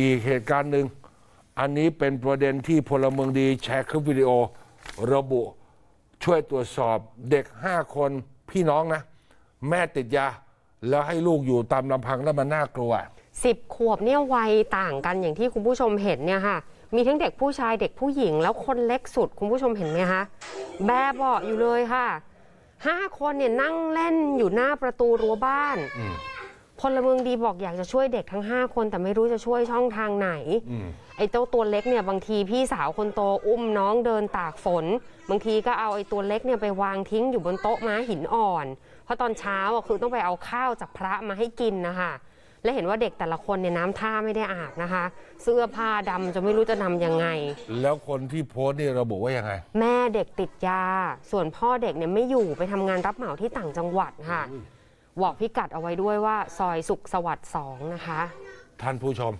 อีกเหตุการณ์หนึ่ง อันนี้เป็นประเด็นที่พลเมืองดีแชร์คลิปวิดีโอ ระบุช่วยตรวจสอบเด็กห้าคนพี่น้องนะ แม่ติดยา แล้วให้ลูกอยู่ตามลำพังแล้วมันน่ากลัวสิบขวบเนี่ยวัยต่างกันอย่างที่คุณผู้ชมเห็นเนี่ยค่ะ มีทั้งเด็กผู้ชายเด็กผู้หญิง แล้วคนเล็กสุดคุณผู้ชมเห็นไหมคะแบเบาะอยู่เลยค่ะห้าคนเนี่ยนั่งเล่นอยู่หน้าประตูรั้วบ้านอืม พลเมืองดีบอกอยากจะช่วยเด็กทั้ง 5 คนแต่ไม่รู้จะช่วยช่องทางไหนอืมไอ้เจ้าตัวเล็กเนี่ยบางทีพี่สาวคนโตอุ้มน้องเดินตากฝน บางทีก็เอาไอ้ตัวเล็กเนี่ยไปวางทิ้งอยู่บนโต๊ะม้าหินอ่อน เพราะตอนเช้าอะคือต้องไปเอาข้าวจากพระมาให้กินนะคะและเห็นว่าเด็กแต่ละคนเนี่ยน้ำท่าไม่ได้อาบนะคะ เสื้อผ้าดำจะไม่รู้จะนำยังไง แล้วคนที่โพสต์นี่ระบุว่ายังไง แม่เด็กติดยา ส่วนพ่อเด็กเนี่ยไม่อยู่ไปทำงานรับเหมาที่ต่างจังหวัดค่ะ บอกพิกัดเอาไว้ด้วยว่าซอยสุขสวัสดิ์สองนะคะ ท่านผู้ชม